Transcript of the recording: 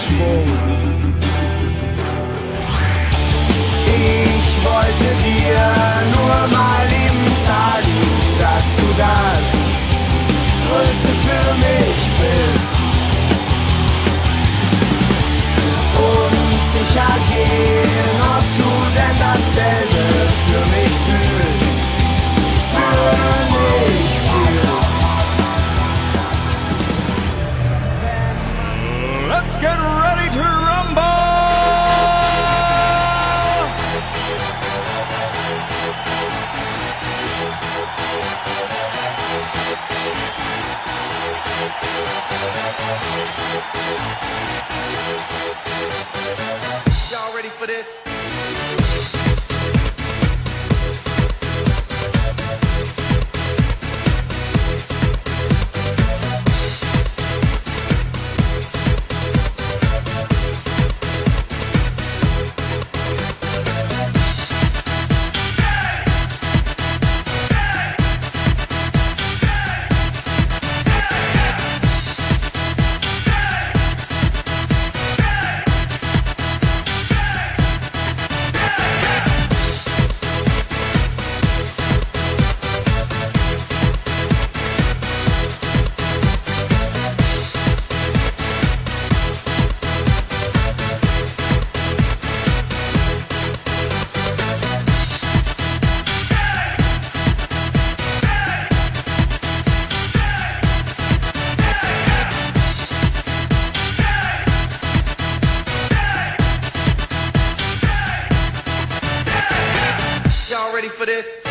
Schwung. Ich wollte dir for this?